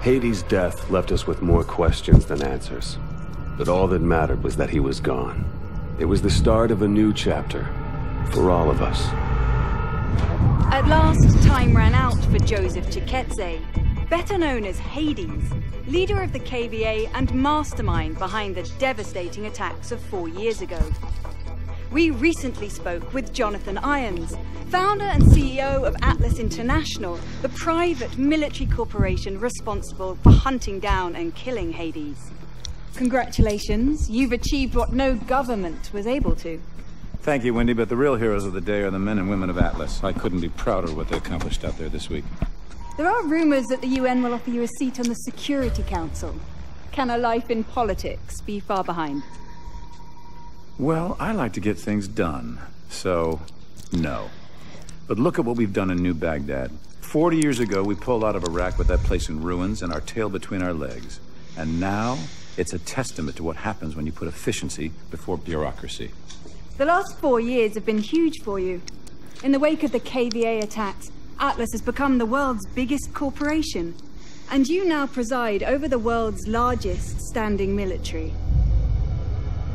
Hades' death left us with more questions than answers. But all that mattered was that he was gone. It was the start of a new chapter. For all of us. At last, time ran out for Joseph Chkheidze, better known as Hades, leader of the KVA and mastermind behind the devastating attacks of four years ago. We recently spoke with Jonathan Irons, founder and CEO of Atlas International, the private military corporation responsible for hunting down and killing Hades. Congratulations, you've achieved what no government was able to. Thank you, Wendy, but the real heroes of the day are the men and women of Atlas. I couldn't be prouder of what they accomplished out there this week. There are rumors that the UN will offer you a seat on the Security Council. Can a life in politics be far behind? Well, I like to get things done, so no. But look at what we've done in New Baghdad. Forty years ago, we pulled out of Iraq with that place in ruins and our tail between our legs. And now, it's a testament to what happens when you put efficiency before bureaucracy. The last four years have been huge for you. In the wake of the KVA attacks, Atlas has become the world's biggest corporation. And you now preside over the world's largest standing military.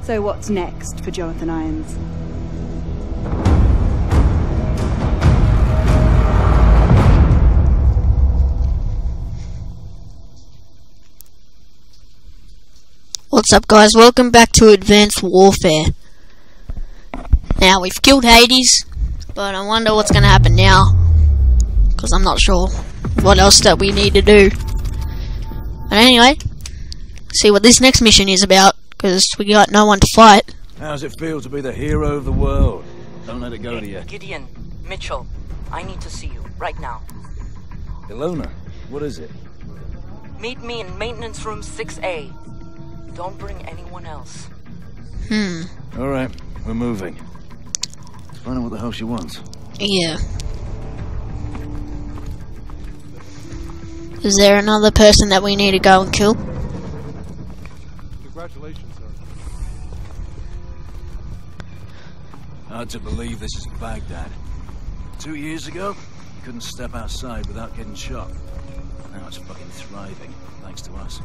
So what's next for Jonathan Irons? What's up guys, welcome back to Advanced Warfare. Now, we've killed Hades, but I wonder what's gonna happen now. Because I'm not sure what else that we need to do. But anyway, see what this next mission is about, because we got no one to fight. How's it feel to be the hero of the world? Don't let it go to you. Gideon, Mitchell, I need to see you, right now. Ilona, what is it? Meet me in maintenance room 6A. Don't bring anyone else. Hmm, Alright, we're moving. Let's find out what the hell she wants. yeah. Is there another person that we need to go and kill? Congratulations, Hard to believe this is Baghdad. Two years ago, you couldn't step outside without getting shot. Now it's fucking thriving, thanks to us.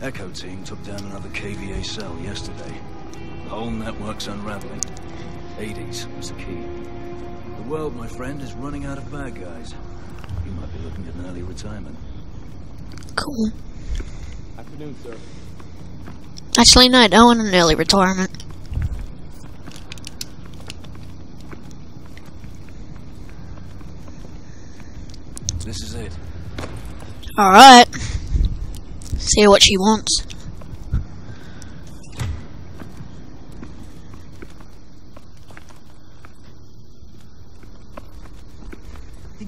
Echo team took down another KVA cell yesterday. The whole network's unraveling. Hades was the key. The world, my friend, is running out of bad guys. You might be looking at an early retirement. Cool. Afternoon, sir. Actually, no, I don't want an early retirement. This is it. Alright. See what she wants.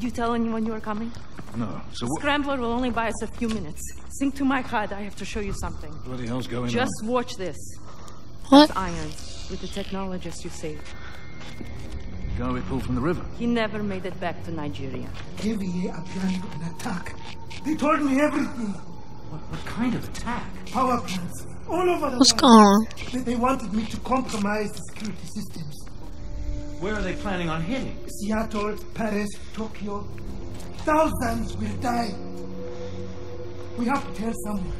Did you tell anyone you were coming? No. So what Scrambler will only buy us a few minutes. Sync to my HUD. I have to show you something. bloody hell's going Just watch this. What? That's Irons with the technologist you saved. The Guy we pulled from the river. He never made it back to Nigeria. KVA are planning an attack. They told me everything. What, what kind of attack? Power plants all over the What's world. going on? They, they wanted me to compromise the security systems. Where are they planning on hitting? Seattle, Paris, Tokyo. Thousands will die. We have to tell someone.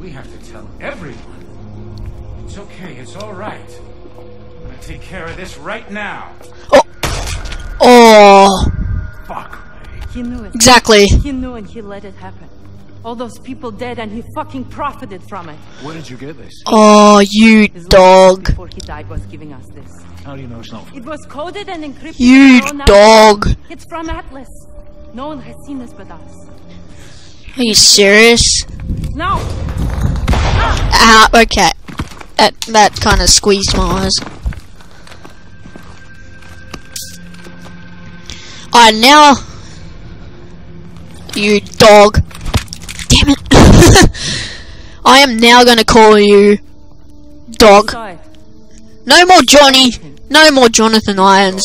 We have to tell everyone. It's okay, it's all right. I'm gonna take care of this right now. Oh, Fuck. He knew it. exactly. He knew and he let it happen. All those people dead and he fucking profited from it. Where did you get this? Oh, you His dog. Before he died was giving us this. How do you know it's not? It was coded and encrypted. You dog. now- It's from Atlas. No one has seen this but us. Are you serious? No! Ah, okay. That, that kind of squeezed my eyes. Alright, now. You dog. Damn it. I am now gonna call you. Dog. No more Johnny. No more Jonathan Irons.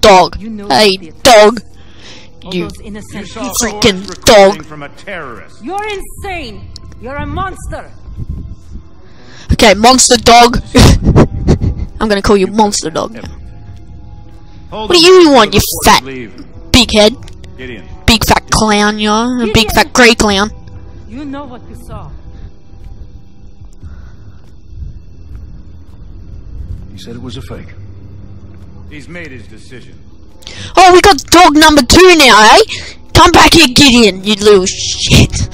Dog. You know Hey, the attack. dog. All You those innocent saw people. freaking force dog. recruiting from a terrorist. You're insane! You're a monster! Okay, monster dog. I'm gonna call you monster dog. Hold What do him you want, you fat big head? Big fat clown, you're a big fat grey clown. You know what you saw. He said it was a fake. He's made his decision. Oh, we got dog number two now, eh? Come back here, Gideon, you little shit.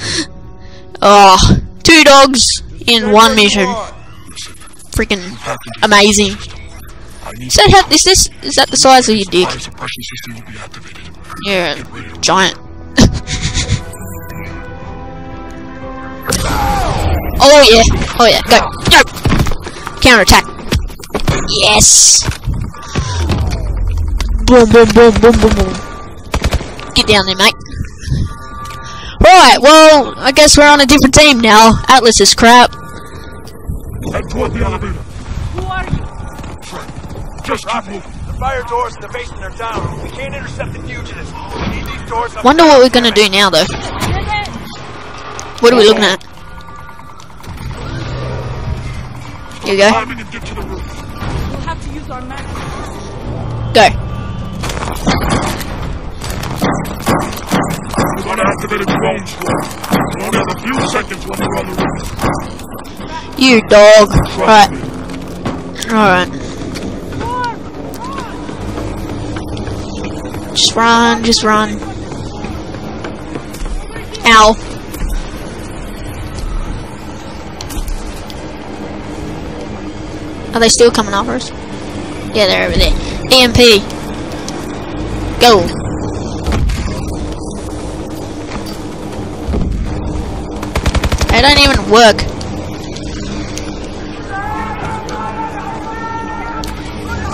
Oh, two dogs in one mission. Freaking amazing. Is that how, is this, is that the size of your dick? Yeah, giant. oh yeah, oh yeah, go, go! Counter attack. Yes! Boom, boom, boom, boom, boom, boom. Get down there, mate. Right, well, I guess we're on a different team now. Atlas is crap. Head toward the elevator. Who are you? Just keep moving. The fire doors in the basement are down. We can't intercept the fugitives. We need these doors up Wonder what we're gonna do now, though. What are we looking at? Use our magic. Go. We're gonna activate a drone swarm. We only have a few seconds when we're on the roof. You dog. Right. Alright. Just run, just run. Ow. Are they still coming after us? Yeah, they're over there. EMP. Go. They don't even work.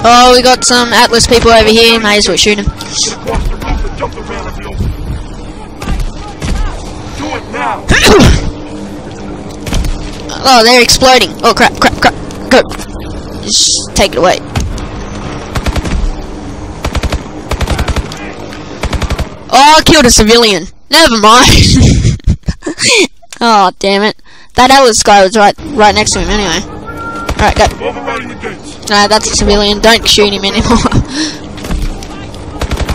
Oh, we got some Atlas people over here. May as well shoot them. Get across the roof and jump the rail in the open. Do it now. oh, they're exploding. Oh crap, crap, crap. Take it away. Oh, I killed a civilian. Never mind. oh, damn it. That Atlas guy was right right next to him anyway. Alright, go. The that's a civilian. Don't shoot him anymore.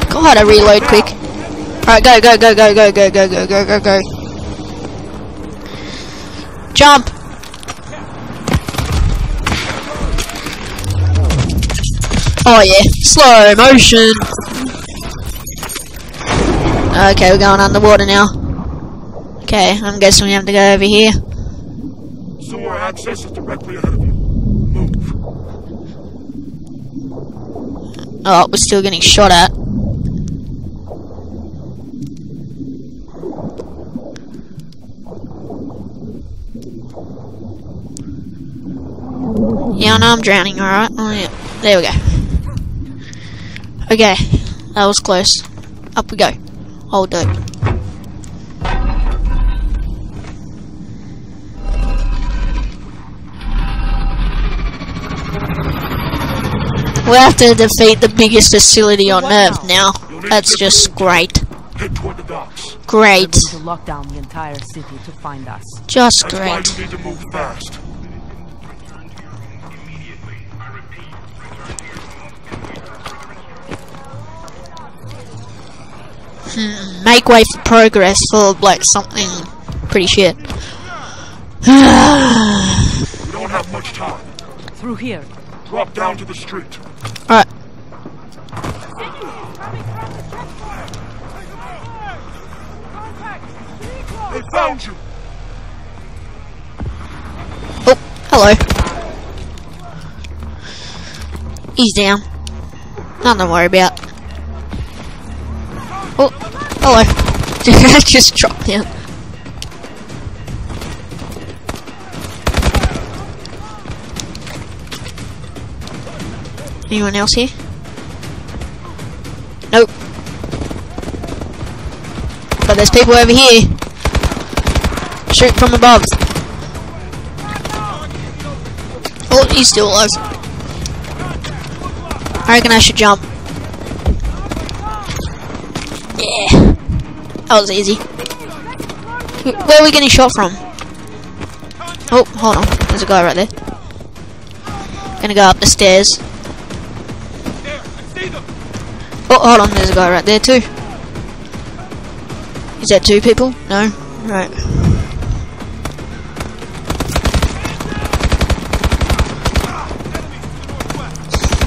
God, I reload quick. Alright, go, go, go, go, go, go, go, go, go, go, go. Jump! Oh yeah, slow motion. Okay, we're going underwater now. Okay, I'm guessing we have to go over here. Sewer access is directly ahead of you. Move. Oh, we're still getting shot at. Yeah, I know I'm drowning, alright? Oh, yeah. There we go. Okay, that was close. Up we go. Hold it. We have to defeat the biggest facility on Earth now. That's just great. Head toward the docks. Great. To lock Hmm, make way for progress for like something pretty shit. We don't have much time. Through here. Drop down to the street. Alright. They found you. Oh, hello. He's down. Nothing to worry about. Hello. Just dropped down. Anyone else here? Nope. But there's people over here. Shoot from above. Oh, he's still alive. I reckon I should jump. Oh, that was easy. Where are we getting shot from? Oh, hold on. There's a guy right there. Gonna go up the stairs. Oh, hold on, there's a guy right there too. Is that two people? No? Right.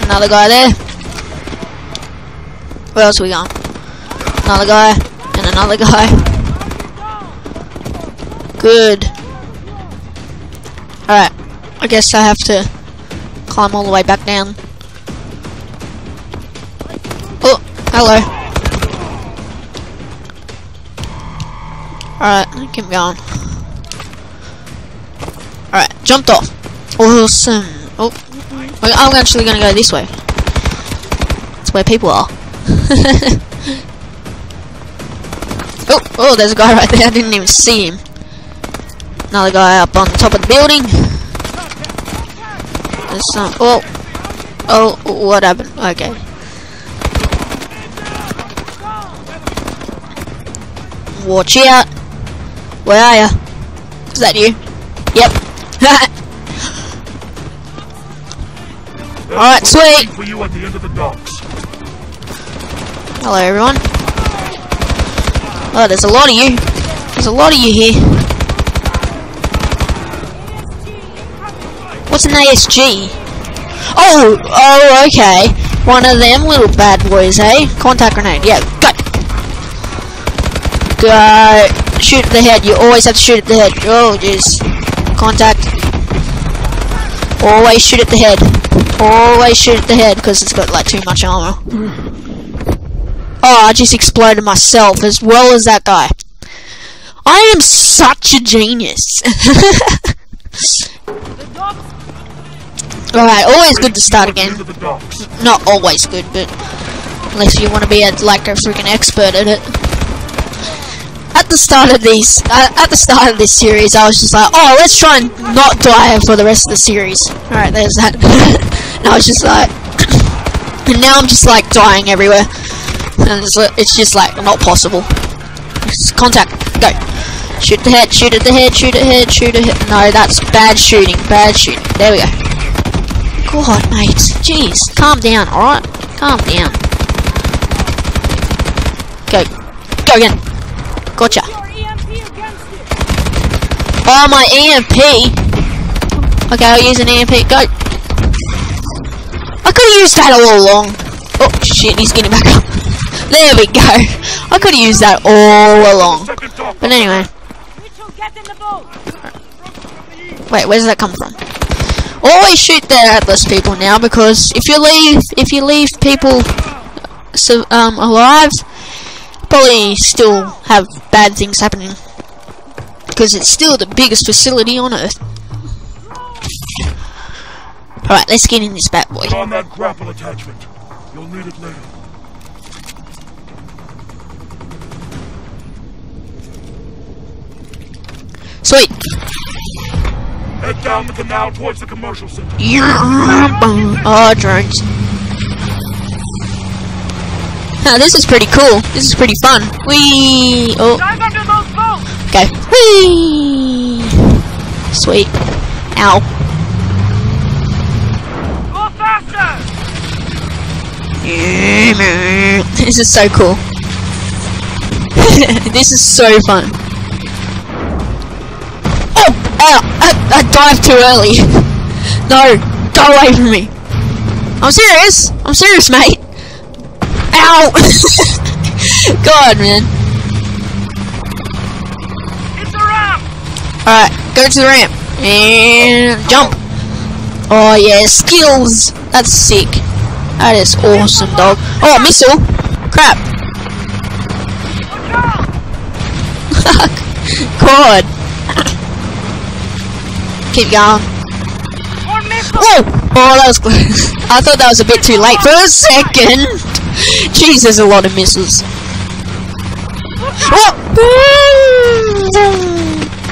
Another guy there. Where else we going? Another guy, and another guy. Good. Alright, I guess I have to climb all the way back down. Oh, hello. Alright, keep going. Alright, jumped off. Awesome. Oh, I'm actually gonna go this way. That's where people are. oh, oh, there's a guy right there. I didn't even see him. Another guy up on top of the building. There's some. Oh, oh, what happened? Okay. Watch out. Where are you? Is that you? Yep. Alright, sweet. For you at the end of the docks. Hello, everyone. Oh, there's a lot of you. There's a lot of you here. What's an ASG? Oh, oh, okay. One of them little bad boys, eh? Contact grenade. Yeah, go. Go. Shoot the head. You always have to shoot at the head. Oh, jeez. Contact. Always shoot at the head. Always shoot at the head because it's got like too much armor. Oh, I just exploded myself as well as that guy. I am such a genius. Alright, always good to start again. Not always good, but unless you want to be a, like a freaking expert at it. At the start of these, uh, at the start of this series, I was just like, oh, let's try and not die for the rest of the series. Alright, there's that. and I was just like, and now I'm just like dying everywhere. And it's, it's just like not possible. Just contact, go. Shoot the head, shoot at the head, shoot at head, shoot at head. No, that's bad shooting, bad shooting. There we go. God, mate. Jeez, calm down, alright? Calm down. Go. Go again. Gotcha. Oh, my EMP. Okay, I'll use an EMP. Go. I could have used that all along. Oh, shit, he's getting back up. There we go. I could have used that all along. But anyway. Wait, where does that come from? Always shoot the Atlas people now because if you leave if you leave people um alive, probably still have bad things happening because it's still the biggest facility on Earth. All right, let's get in this bad boy. On that grapple attachment. You'll need it later. Sweet. Head down the canal towards the commercial center. Oh, drones. Now this is pretty cool. This is pretty fun. Wee. Oh. Okay. Wee. Sweet. Ow. Go faster. This is so cool. this is so fun. Oh! I, I dived too early. no! Go away from me! I'm serious! I'm serious, mate! Ow! God, man. It's up. Alright, go to the ramp. And jump. Oh, yeah, skills! That's sick. That is awesome, dog. Oh, missile! Crap. God. Keep going. Whoa! Oh, that was close. I thought that was a bit too late for a second. Jeez, there's a lot of missiles. Oh!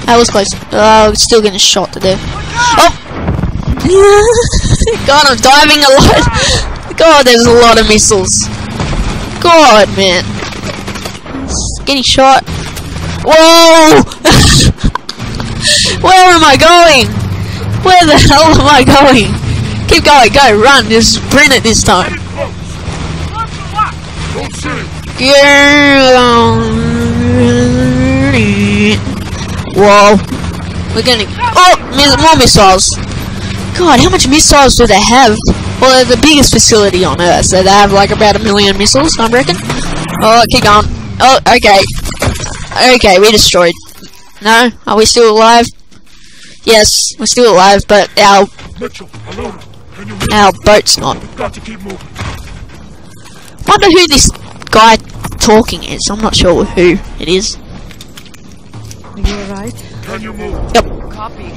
That was close. Oh, still getting shot to death. Oh! God, I'm diving a lot. God, there's a lot of missiles. God, man. Getting shot. Whoa! Where am I going? Where the hell am I going? Keep going, go, run, just sprint it this time. Whoa. We're gonna. Oh! Mis more missiles! God, how much missiles do they have? Well, they're the biggest facility on Earth, so they have like about a million missiles, I reckon. Oh, keep going. Oh, okay. Okay, we destroyed. No? Are we still alive? Yes, we're still alive, but our Mitchell, alone. Our boat's not. got to keep moving? Wonder who this guy talking is. I'm not sure who it is. You alright? Can you move? Yep. Copy.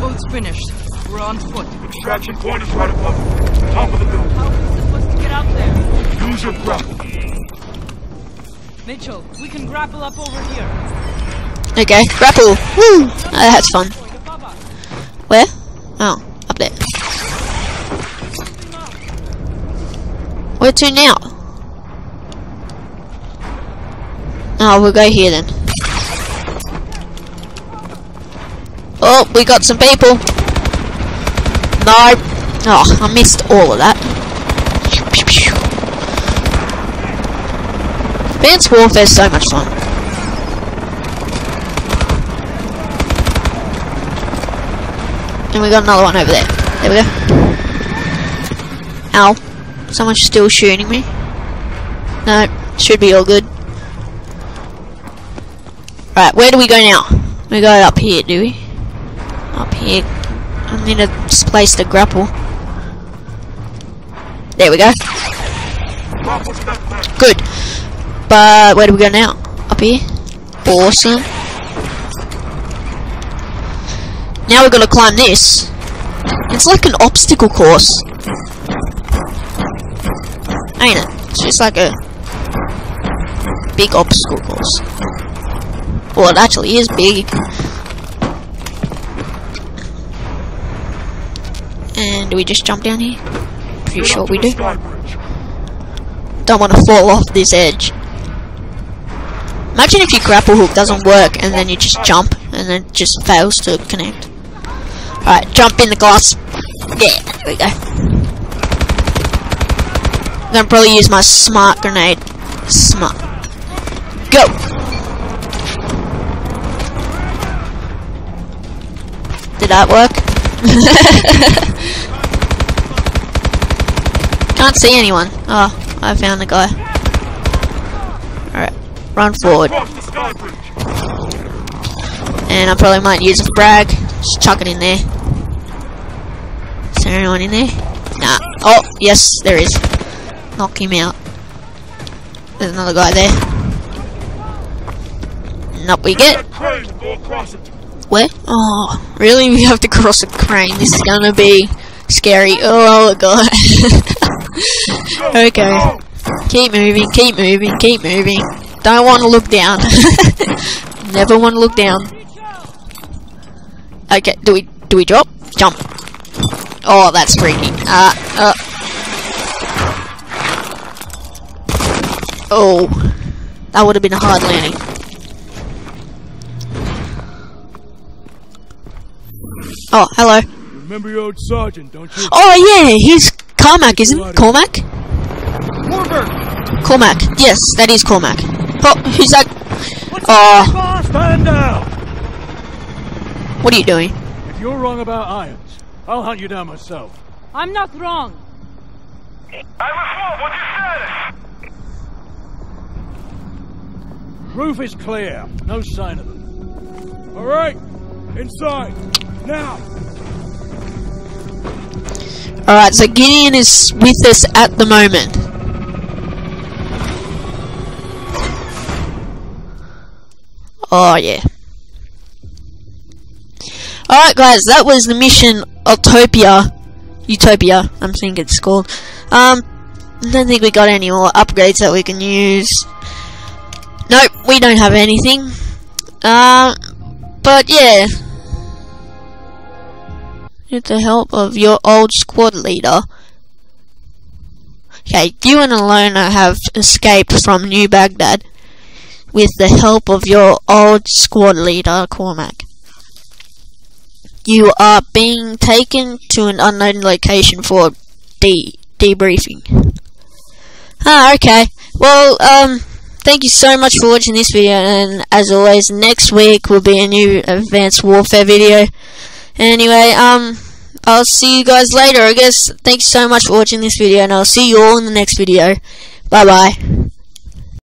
Boat's finished. We're on foot. Extraction point is right above you. Top of the building. How are we supposed to get out there? Use your grapple. Mitchell, we can grapple up over here. Okay, grapple. Woo! Oh, that's fun. Where? Oh, up there. Where to now? Oh, we'll go here then. Oh, we got some people. No. Oh, I missed all of that. Advanced Warfare is so much fun. And we got another one over there. There we go. Ow. Someone's still shooting me. No, should be all good. Right, where do we go now? We go up here, do we? Up here. I need a place to grapple. There we go. Good. But where do we go now? Up here? Awesome. Now we're gonna climb this. It's like an obstacle course. Ain't it? It's just like a big obstacle course. Well, it actually is big. And do we just jump down here? Pretty sure we do. Don't want to fall off this edge. Imagine if your grapple hook doesn't work and then you just jump and then just fails to connect. Alright, jump in the glass. Yeah, there we go. I'm gonna probably use my smart grenade. Smart. Go! Did that work? Can't see anyone. Oh, I found the guy. Alright, run forward. And I probably might use a frag. Just chuck it in there. Anyone in there? Nah. Oh, yes, there is. Knock him out. There's another guy there. Up we get. Where? Oh, really? We have to cross a crane. This is gonna be scary. Oh, oh, oh. God. okay. Keep moving, keep moving, keep moving. Don't want to look down. Never want to look down. Okay, do we do we drop? Jump. Oh, that's freaky. Uh, uh. Oh, that would have been a hard landing. Oh, hello. Remember your old sergeant, don't you? Oh yeah, he's Carmack, isn't it? Cormack? Cormack. Yes, that is Cormack. Oh, who's that? Oh, Stand down! what are you doing? If you're wrong about irons, I'll hunt you down myself. I'm not wrong. Roof is clear. No sign of them. All right, inside now. Alright, so Gideon is with us at the moment. Oh, yeah. Alright, guys, that was the mission Utopia. Utopia, I'm thinking it's called. Um, I don't think we got any more upgrades that we can use. Nope, we don't have anything. Um, but yeah. With the help of your old squad leader. Okay, you and Ilona have escaped from New Baghdad with the help of your old squad leader, Cormack. You are being taken to an unknown location for de debriefing. Ah, okay. Well, um, thank you so much for watching this video, and as always, next week will be a new Advanced Warfare video. Anyway, um, I'll see you guys later, I guess. Thanks so much for watching this video, and I'll see you all in the next video. Bye-bye.